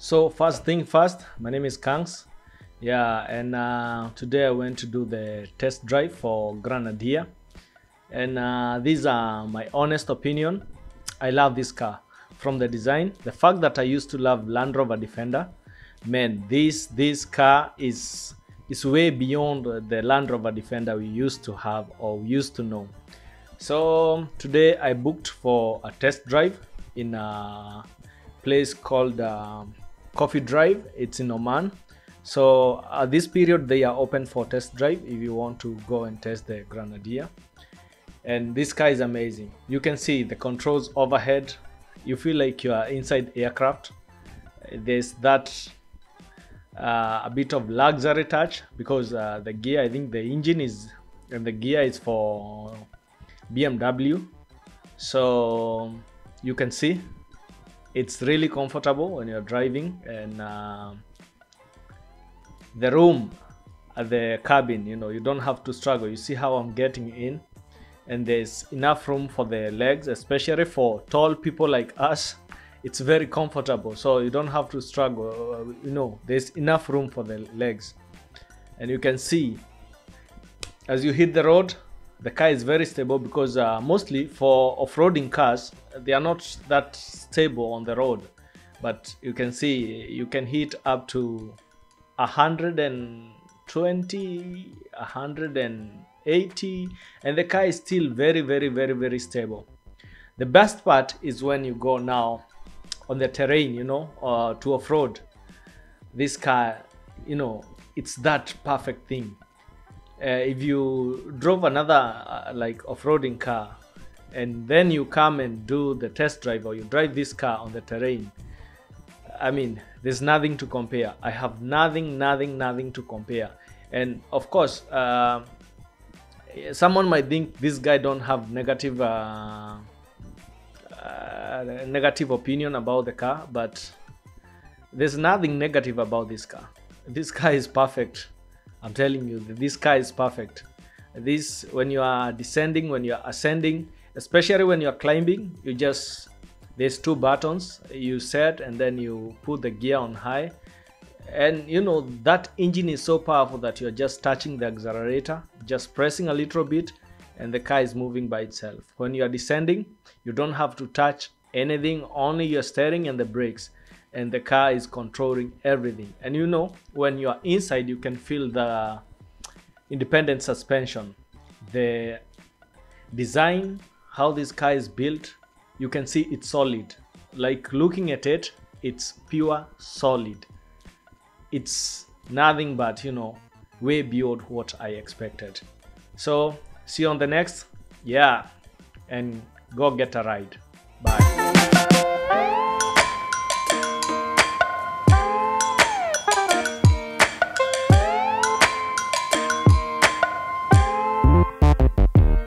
So first thing first, my name is Kangs. Yeah, and uh, today I went to do the test drive for Grenadier, and uh, these are my honest opinion. I love this car from the design, the fact that I used to love Land Rover Defender. Man, this this car is is way beyond the Land Rover Defender we used to have or used to know. So today I booked for a test drive in a place called uh, Coffee Drive. It's in Oman. So at this period they are open for test drive if you want to go and test the Grenadier. And this car is amazing. You can see the controls overhead. You feel like you are inside aircraft. There's that uh, a bit of luxury touch because uh, the gear i think the engine is and the gear is for bmw so you can see it's really comfortable when you're driving and uh, the room at the cabin you know you don't have to struggle. You see how i'm getting in and there's enough room for the legs especially for tall people like us. It's very comfortable. So you don't have to struggle. You know there's enough room for the legs. And you can see as you hit the road the car is very stable because uh, mostly for off-roading cars they are not that stable on the road. But you can see you can hit up to 120 180 and the car is still very very very very stable. The best part is when you go now on the terrain you know uh, to off-road. This car you know it's that perfect thing if you drove another uh, like off-roading car and then you come and do the test drive or you drive this car on the terrain i mean there's nothing to compare. I have nothing nothing nothing to compare. And of course uh, someone might think this guy don't have negative uh, uh, negative opinion about the car but there's nothing negative about this car. This car is perfect i'm telling you this car is perfect. This when you are descending when you are ascending especially when you are climbing you just there's two buttons you set and then you put the gear on high. And you know that engine is so powerful that you're just touching the accelerator just pressing a little bit and the car is moving by itself. When you are descending you don't have to touch anything only your steering and the brakes and the car is controlling everything. And you know when you are inside you can feel the independent suspension. The design how this car is built you can see it's solid. Like looking at it it's pure solid. It's nothing but you know way beyond what i expected. So see you on the next. Yeah. And go get a ride. Bye